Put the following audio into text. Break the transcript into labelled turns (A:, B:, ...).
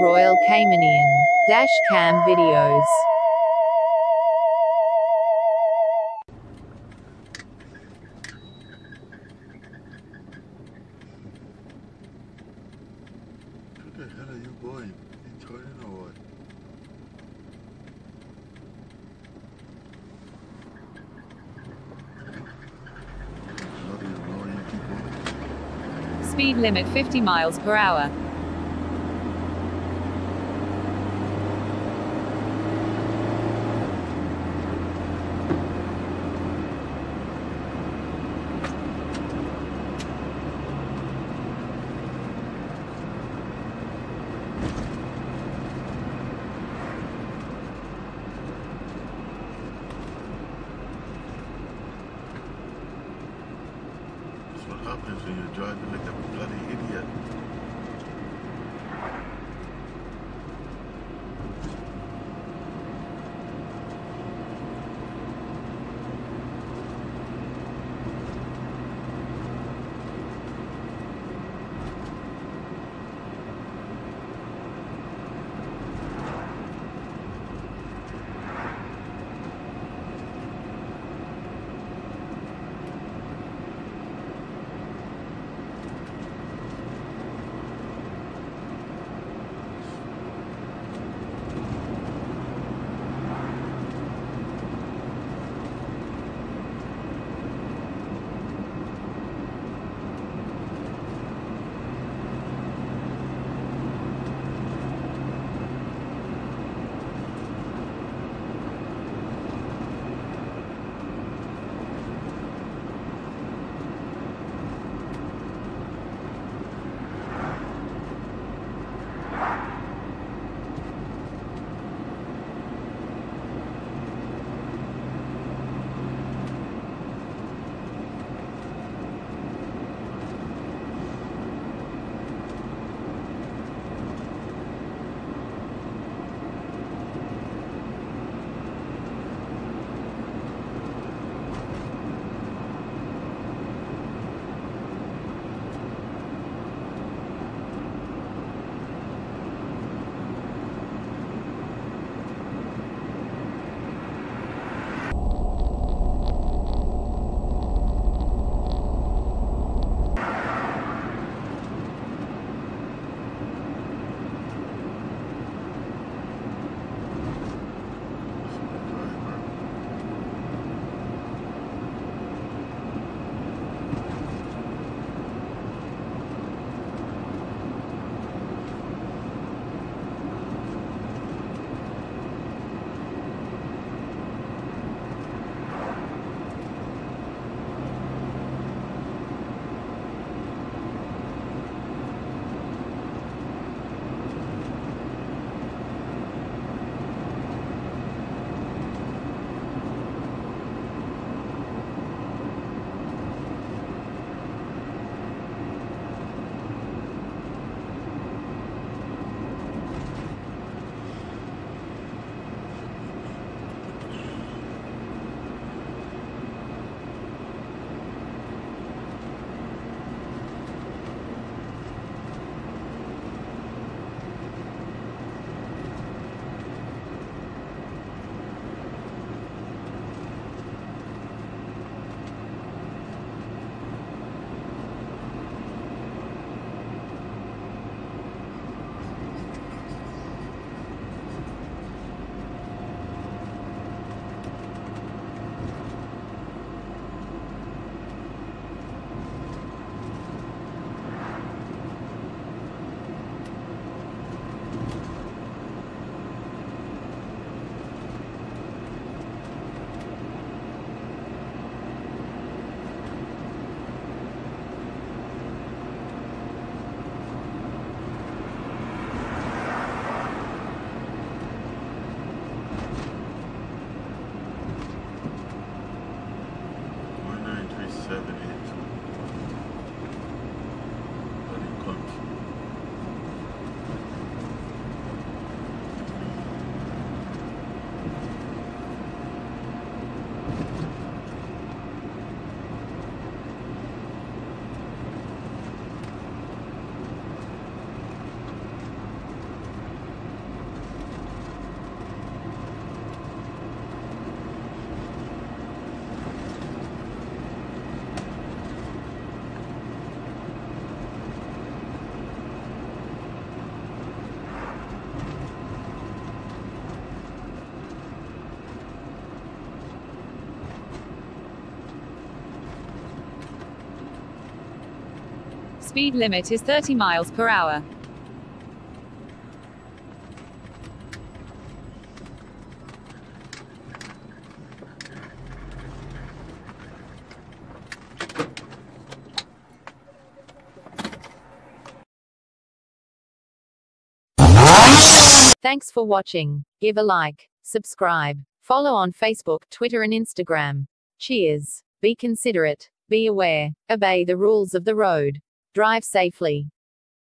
A: Royal Caymanian dash cam videos.
B: Where the hell are you going? You turning or what? Not even know you.
C: Speed limit 50 miles per hour.
B: What happens when you're driving like a bloody idiot.
C: Speed limit is 30 miles per hour.
A: Thanks for watching. Give a like, subscribe, follow on Facebook, Twitter, and Instagram. Cheers. Be considerate, be aware, obey the rules of the road. Drive safely.